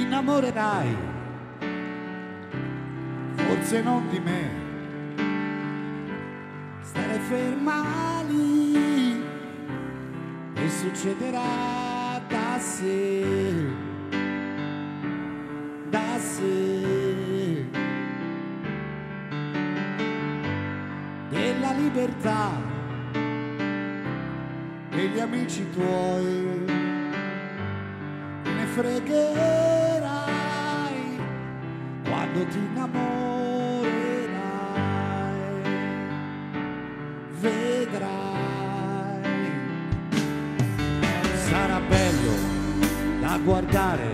innamorerai, forse non di me. Stare ferma lì. E succederà da sé, da sé. Della libertà. Degli amici tuoi. Ne fregherai quando ti innamorerai vedrai. Sarà bello da guardare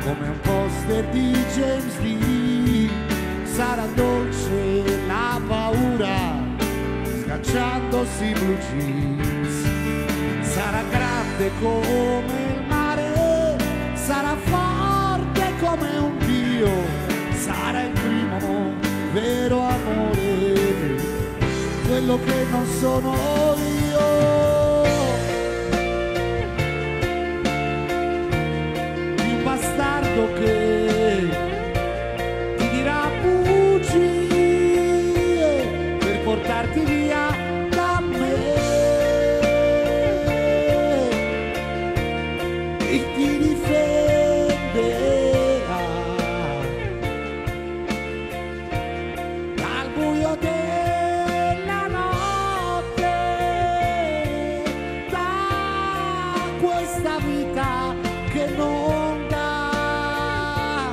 come un poster di James Lee. Sarà dolce la paura scacciandosi i blue jeans. Sarà grande come vero amore, quello che non sono questa vita che non dà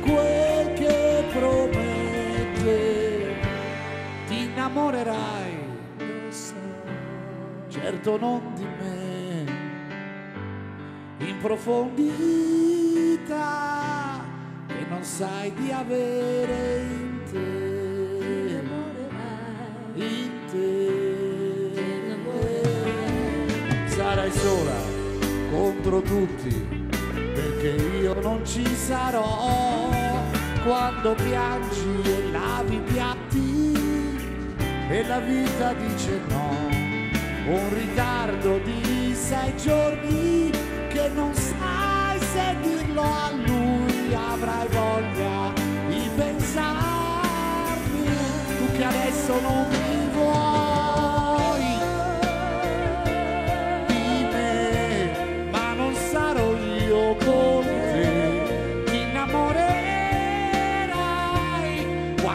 quel che promette. Ti innamorerai. Certo non di me. In profondità che non sai di avere in te sola contro tutti perché io non ci sarò. Quando piangi e lavi i piatti e la vita dice no un ritardo di sei giorni che non sai se dirlo a lui avrai voglia di pensarmi. Tu che adesso non mi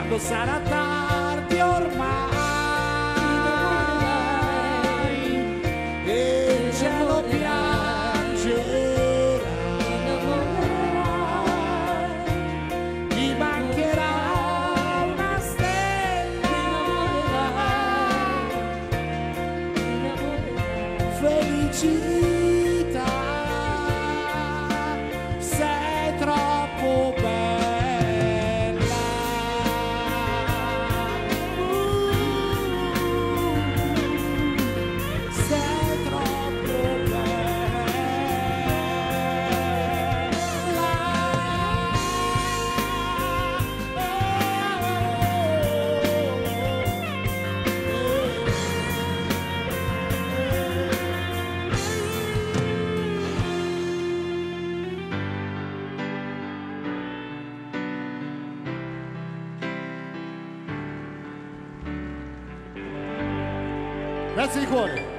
quando sarà tardi ormai. E il cielo piangerà ti mancherà una stella. Felicità That's equal.